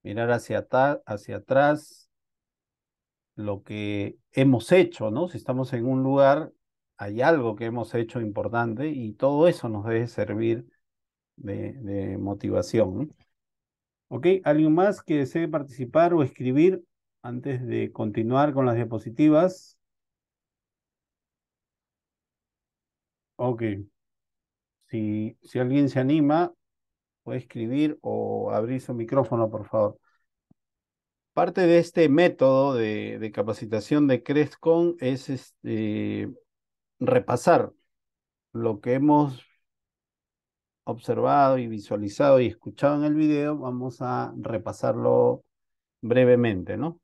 mirar hacia, hacia atrás, lo que hemos hecho, ¿no? Si estamos en un lugar, hay algo que hemos hecho importante y todo eso nos debe servir de, motivación. ¿Ok? ¿Alguien más que desee participar o escribir antes de continuar con las diapositivas? Ok. Si, si alguien se anima, puede escribir o abrir su micrófono, por favor. Parte de este método de, de capacitación de Crescon es este, repasar lo que hemos observado y visualizado y escuchado en el video. Vamos a repasarlo brevemente, ¿no?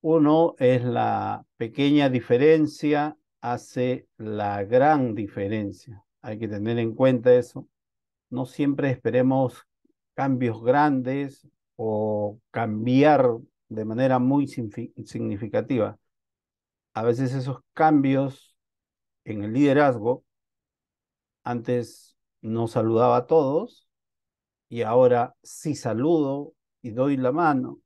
Uno es la pequeña diferencia hace la gran diferencia. Hay que tener en cuenta eso. No siempre esperemos cambios grandes o cambiar de manera muy signifi- significativa. A veces esos cambios en el liderazgo, antes no saludaba a todos y ahora sí saludo y doy la mano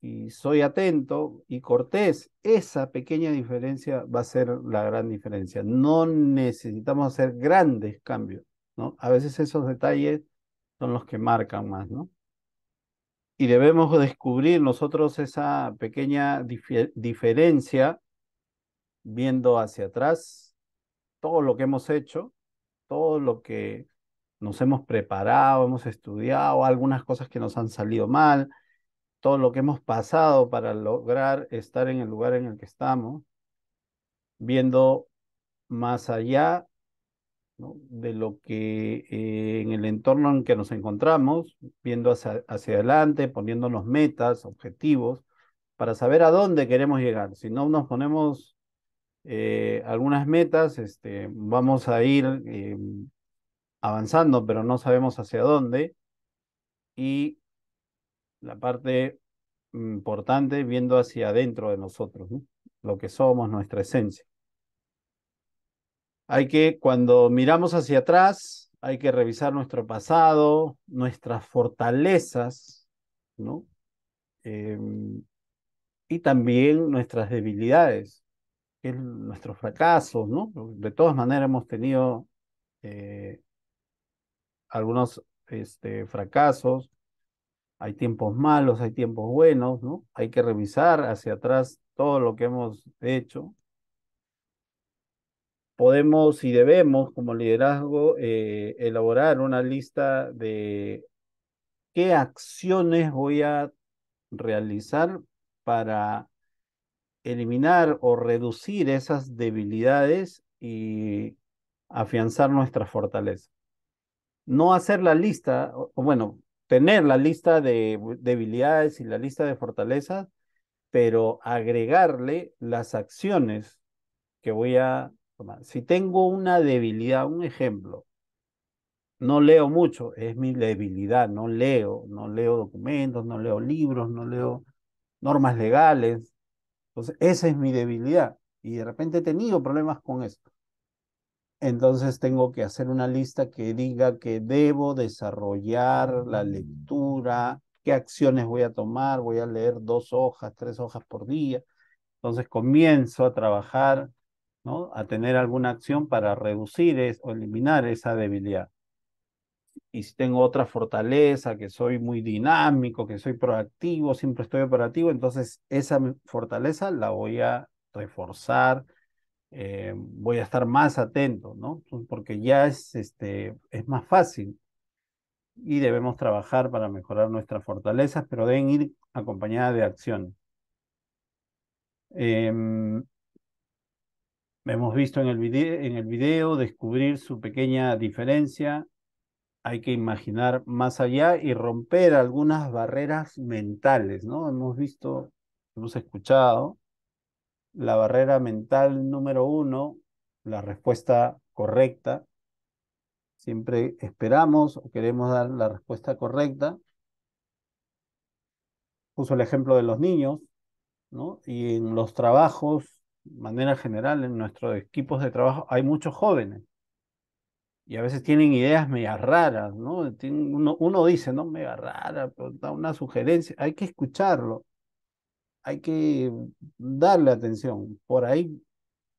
y soy atento y cortés, esa pequeña diferencia va a ser la gran diferencia. No necesitamos hacer grandes cambios, ¿no? A veces esos detalles son los que marcan más, ¿no? Y debemos descubrir nosotros esa pequeña dife- diferencia viendo hacia atrás todo lo que hemos hecho, todo lo que nos hemos preparado, hemos estudiado, algunas cosas que nos han salido mal, todo lo que hemos pasado para lograr estar en el lugar en el que estamos, viendo más allá, de lo que eh, en el entorno en que nos encontramos, viendo hacia, hacia adelante, poniéndonos metas, objetivos, para saber a dónde queremos llegar. Si no nos ponemos eh, algunas metas, este, vamos a ir eh, avanzando, pero no sabemos hacia dónde. Y la parte importante viendo hacia adentro de nosotros, ¿no? lo que somos, nuestra esencia. Hay que, cuando miramos hacia atrás, hay que revisar nuestro pasado, nuestras fortalezas, ¿no? Em, y también nuestras debilidades, nuestros fracasos, ¿no? De todas maneras hemos tenido eh, algunos este, fracasos, hay tiempos malos, hay tiempos buenos, ¿no? Hay que revisar hacia atrás todo lo que hemos hecho podemos y debemos como liderazgo eh, elaborar una lista de qué acciones voy a realizar para eliminar o reducir esas debilidades y afianzar nuestra fortaleza. No hacer la lista, o, bueno, tener la lista de debilidades y la lista de fortalezas, pero agregarle las acciones que voy a si tengo una debilidad, un ejemplo, no leo mucho, es mi debilidad, no leo, no leo documentos, no leo libros, no leo normas legales. Entonces, esa es mi debilidad. Y de repente he tenido problemas con esto. Entonces tengo que hacer una lista que diga que debo desarrollar la lectura, qué acciones voy a tomar, voy a leer dos hojas, tres hojas por día. Entonces comienzo a trabajar a tener alguna acción para reducir o eliminar esa debilidad. Y si tengo otra fortaleza, que soy muy dinámico, que soy proactivo, siempre estoy operativo, entonces esa fortaleza la voy a reforzar, eh, voy a estar más atento, ¿no? Porque ya es, este, es más fácil y debemos trabajar para mejorar nuestras fortalezas, pero deben ir acompañadas de acción. Em, hemos visto en el, video, en el video descubrir su pequeña diferencia. Hay que imaginar más allá y romper algunas barreras mentales, ¿no? Hemos visto, hemos escuchado la barrera mental número uno, la respuesta correcta. Siempre esperamos o queremos dar la respuesta correcta. Puso el ejemplo de los niños, ¿no? Y en los trabajos manera general, en nuestros equipos de trabajo hay muchos jóvenes y a veces tienen ideas media raras, ¿no? Uno, uno dice, no, mega rara, pero da una sugerencia, hay que escucharlo, hay que darle atención. Por ahí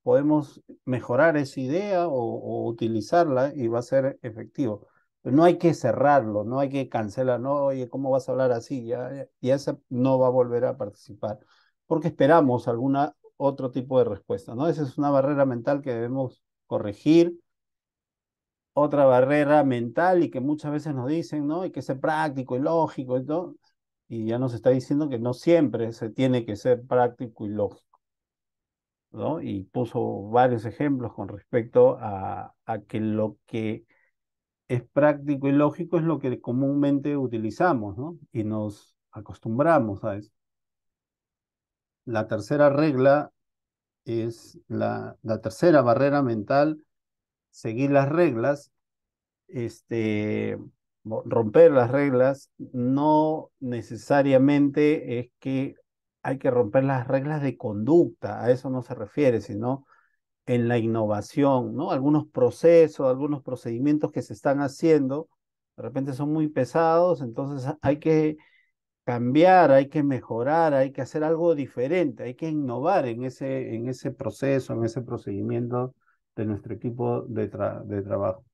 podemos mejorar esa idea o, utilizarla y va a ser efectivo. Pero no hay que cerrarlo, no hay que cancelar, no, oye, ¿cómo vas a hablar así? Ya, ya esa no va a volver a participar, porque esperamos alguna otro tipo de respuesta, ¿no? Esa es una barrera mental que debemos corregir. Otra barrera mental y que muchas veces nos dicen, ¿no? Hay que ser práctico y lógico y todo. Y ya nos está diciendo que no siempre se tiene que ser práctico y lógico, ¿no? Y puso varios ejemplos con respecto a, a que lo que es práctico y lógico es lo que comúnmente utilizamos, ¿no? Y nos acostumbramos a eso. La tercera regla es la, la tercera barrera mental, seguir las reglas, este, romper las reglas, no necesariamente es que hay que romper las reglas de conducta, a eso no se refiere, sino en la innovación, ¿no? Algunos procesos, algunos procedimientos que se están haciendo, de repente son muy pesados, entonces hay que cambiar, hay que mejorar, hay que hacer algo diferente, hay que innovar en ese, en ese proceso, en ese procedimiento de nuestro equipo de, de trabajo.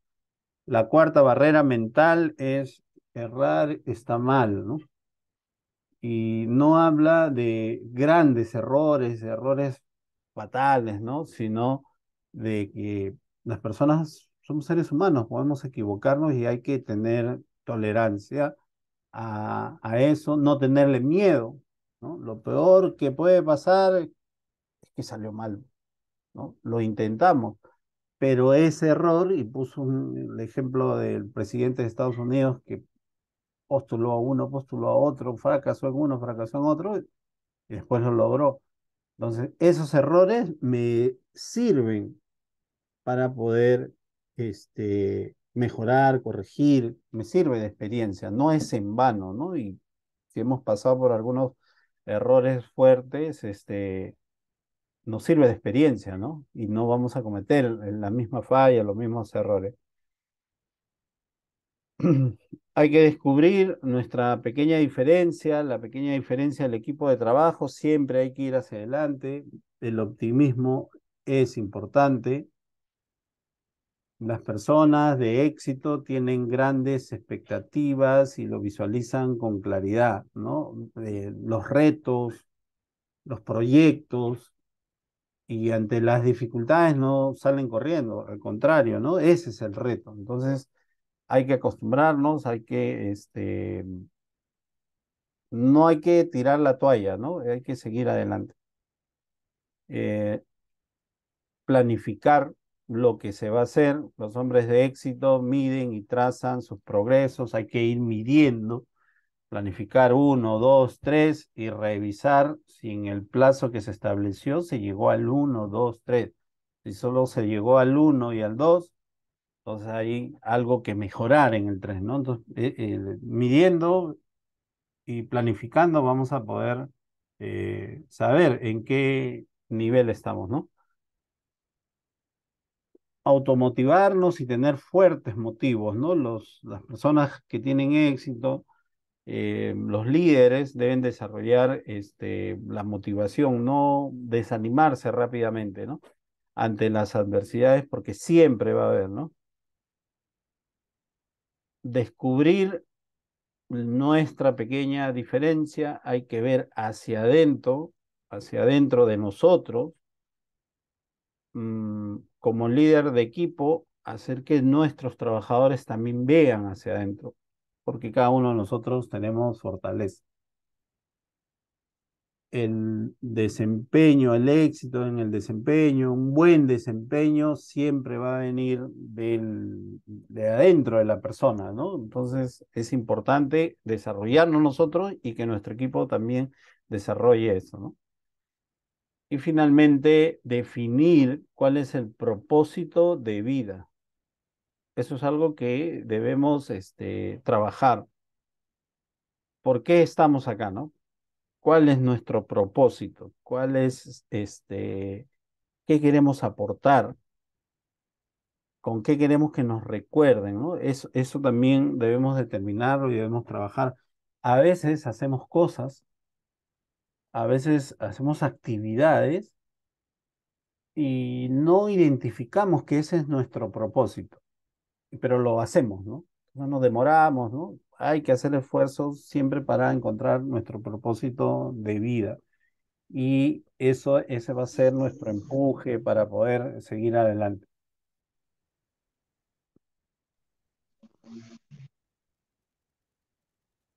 La cuarta barrera mental es errar está mal, ¿no? Y no habla de grandes errores, errores fatales, ¿no? Sino de que las personas somos seres humanos, podemos equivocarnos y hay que tener tolerancia a, eso, no tenerle miedo. ¿no? Lo peor que puede pasar es que salió mal. ¿no? Lo intentamos. Pero ese error, y puso el ejemplo del presidente de Estados Unidos que postuló a uno, postuló a otro, fracasó en uno, fracasó en otro, y después lo logró. Entonces, esos errores me sirven para poder este, mejorar, corregir, me sirve de experiencia, no es en vano, ¿no? Y si hemos pasado por algunos errores fuertes, este, nos sirve de experiencia, ¿no? Y no vamos a cometer la misma falla, los mismos errores. *clears throat* Hay que descubrir nuestra pequeña diferencia, la pequeña diferencia del equipo de trabajo, siempre hay que ir hacia adelante, el optimismo es importante. Las personas de éxito tienen grandes expectativas y lo visualizan con claridad, ¿no? los retos, los proyectos, y ante las dificultades no salen corriendo, al contrario, ¿no? Ese es el reto. Entonces, hay que acostumbrarnos, hay que, este, no hay que tirar la toalla, ¿no? Hay que seguir adelante. Eh, planificar lo que se va a hacer. Los hombres de éxito miden y trazan sus progresos, hay que ir midiendo, planificar uno, dos, tres y revisar si en el plazo que se estableció se llegó al uno, dos, tres. Si solo se llegó al uno y al dos, entonces hay algo que mejorar en el 3, ¿no? Entonces, eh, eh, midiendo y planificando vamos a poder eh, saber en qué nivel estamos, ¿no? Automotivarnos y tener fuertes motivos, ¿no? Los, las personas que tienen éxito, los líderes deben desarrollar este, la motivación, no desanimarse rápidamente. Ante las adversidades, porque siempre va a haber, descubrir nuestra pequeña diferencia, hay que ver hacia adentro, hacia adentro de nosotros, mm, como líder de equipo, hacer que nuestros trabajadores también vean hacia adentro, porque cada uno de nosotros tenemos fortaleza el desempeño, el éxito en el desempeño, un buen desempeño siempre va a venir del, de adentro de la persona, ¿no? Entonces es importante desarrollarnos nosotros y que nuestro equipo también desarrolle eso, ¿no? Y finalmente, definir cuál es el propósito de vida. Eso es algo que debemos este, trabajar. ¿Por qué estamos acá, no? cuál es nuestro propósito, cuál es este, qué queremos aportar, con qué queremos que nos recuerden, ¿no? Eso, eso también debemos determinarlo y debemos trabajar. A veces hacemos cosas, a veces hacemos actividades y no identificamos que ese es nuestro propósito, pero lo hacemos, ¿no? No nos demoramos, ¿no? hay que hacer esfuerzos siempre para encontrar nuestro propósito de vida. Y eso, ese va a ser nuestro empuje para poder seguir adelante.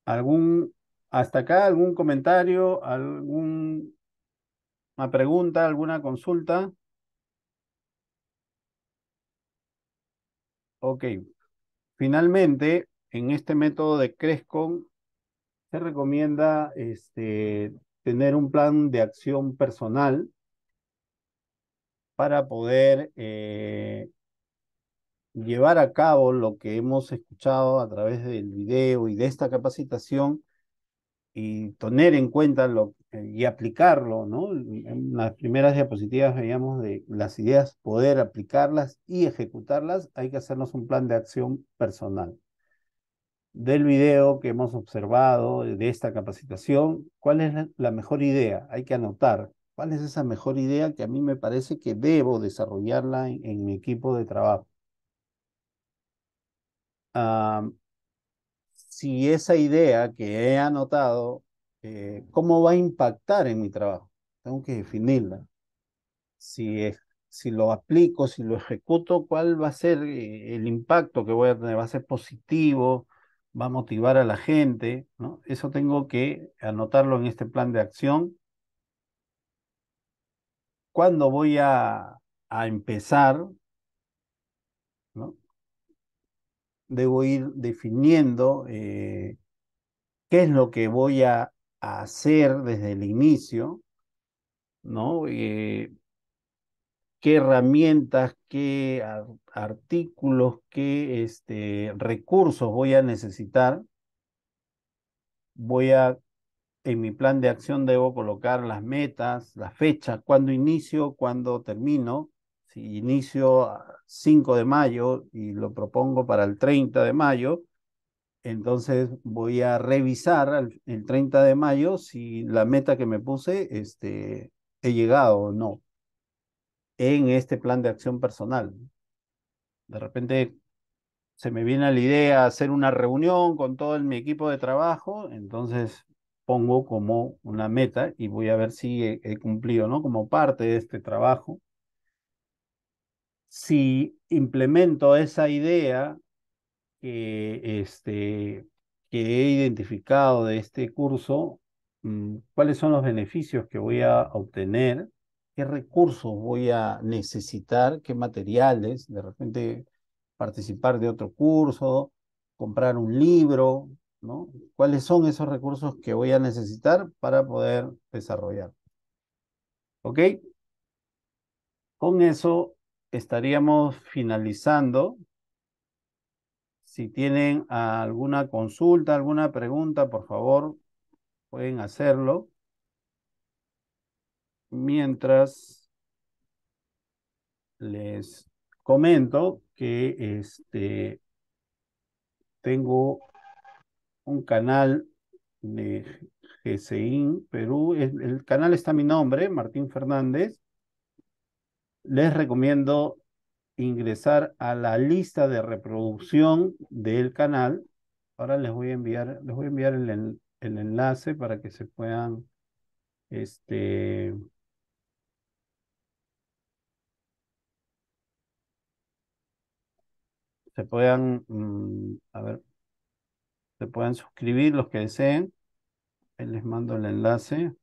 ¿Algún, hasta acá, algún comentario, alguna pregunta, alguna consulta? Ok. Finalmente, en este método de Crescon se recomienda este, tener un plan de acción personal para poder eh, llevar a cabo lo que hemos escuchado a través del video y de esta capacitación y tener en cuenta lo, y aplicarlo, ¿no? En las primeras diapositivas veíamos de las ideas, poder aplicarlas y ejecutarlas, hay que hacernos un plan de acción personal del video que hemos observado, de esta capacitación, cuál es la mejor idea. Hay que anotar cuál es esa mejor idea que a mí me parece que debo desarrollarla en, mi equipo de trabajo. si esa idea que he anotado, eh, ¿cómo va a impactar en mi trabajo? Tengo que definirla. Si si lo aplico, si lo ejecuto, ¿cuál va a ser eh, el impacto que voy a tener? ¿Va a ser positivo? va a motivar a la gente, ¿no? Eso tengo que anotarlo en este plan de acción. ¿Cuándo voy a, empezar? ¿no? Debo ir definiendo eh, qué es lo que voy a, hacer desde el inicio, ¿no? Eh, qué herramientas, qué artículos, qué este, recursos voy a necesitar. Voy a en mi plan de acción debo colocar las metas, la fecha, cuándo inicio, cuándo termino. Si inicio a 5 de mayo y lo propongo para el 30 de mayo, entonces voy a revisar el 30 de mayo si la meta que me puse este, he llegado o no en este plan de acción personal. De repente se me viene la idea hacer una reunión con todo mi equipo de trabajo, entonces pongo como una meta y voy a ver si he, cumplido, ¿no? Como parte de este trabajo. Si implemento esa idea que, este, que he identificado de este curso, mm, cuáles son los beneficios que voy a obtener, qué recursos voy a necesitar, qué materiales, de repente participar de otro curso, comprar un libro, ¿no? ¿Cuáles son esos recursos que voy a necesitar para poder desarrollar? ¿Ok? Con eso estaríamos finalizando. Si tienen alguna consulta, alguna pregunta, por favor, pueden hacerlo. Mientras les comento que este, tengo un canal de GCIN Perú. El canal está mi nombre, Martín Fernández. Les recomiendo ingresar a la lista de reproducción del canal. Ahora les voy a enviar, les voy a enviar el, el enlace para que se puedan este, se puedan, mm, a ver, se puedan suscribir los que deseen. Les mando el enlace.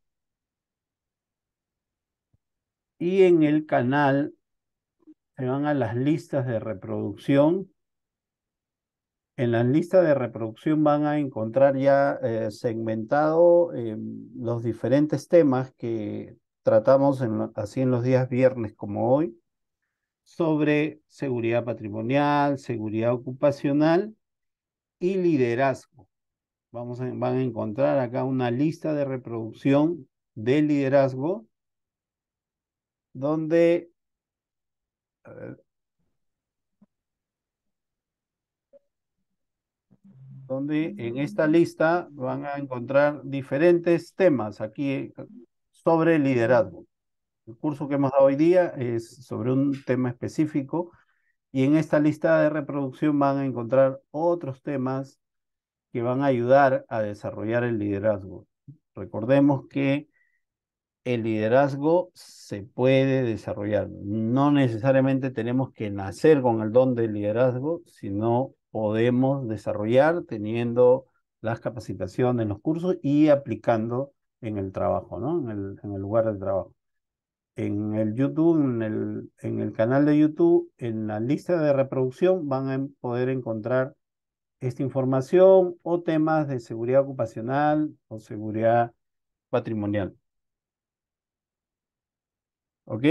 Y en el canal se van a las listas de reproducción. En las listas de reproducción van a encontrar ya eh, segmentado em, los diferentes temas que tratamos así en los días viernes como hoy, sobre seguridad patrimonial, seguridad ocupacional y liderazgo. Vamos a, van a encontrar acá una lista de reproducción de liderazgo donde donde en esta lista van a encontrar diferentes temas aquí sobre liderazgo. El curso que hemos dado hoy día es sobre un tema específico y en esta lista de reproducción van a encontrar otros temas que van a ayudar a desarrollar el liderazgo. Recordemos que el liderazgo se puede desarrollar. No necesariamente tenemos que nacer con el don del liderazgo, sino podemos desarrollar teniendo las capacitaciones, los cursos y aplicando en el trabajo, ¿no? En el, lugar de trabajo en el YouTube, en el, en el canal de YouTube, en la lista de reproducción van a poder encontrar esta información o temas de seguridad ocupacional o seguridad patrimonial. ¿Ok?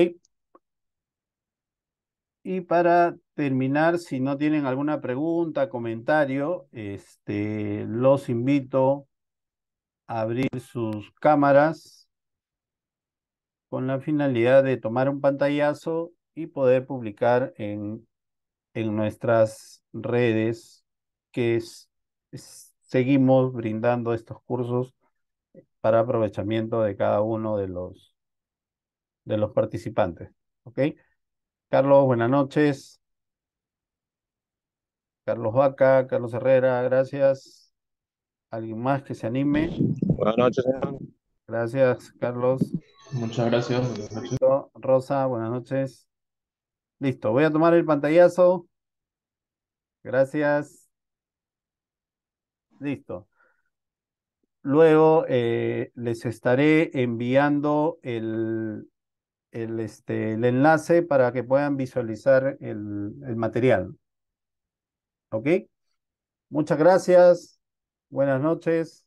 Y para terminar, si no tienen alguna pregunta, comentario, este, los invito a abrir sus cámaras con la finalidad de tomar un pantallazo y poder publicar en, en nuestras redes que seguimos brindando estos cursos para aprovechamiento de cada uno de los, de los participantes. ¿Ok? Carlos, buenas noches. Carlos Vaca, Carlos Herrera, gracias. ¿Alguien más que se anime? Buenas noches, señor. Gracias, Carlos. Muchas gracias. Rosa, buenas noches. Listo, voy a tomar el pantallazo. Gracias. Listo. Luego eh, les estaré enviando el, el, este, el enlace para que puedan visualizar el, el material. ¿Ok? Muchas gracias. Buenas noches.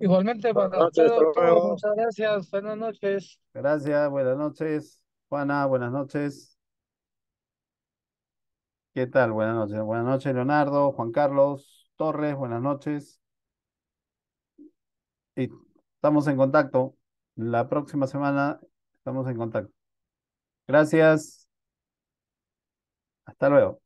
Igualmente para usted, doctor, muchas gracias. Buenas noches. Gracias, buenas noches. Juana, buenas noches. ¿Qué tal? Buenas noches. Buenas noches, Leonardo, Juan Carlos Torres, buenas noches. Y estamos en contacto. La próxima semana estamos en contacto. Gracias. Hasta luego.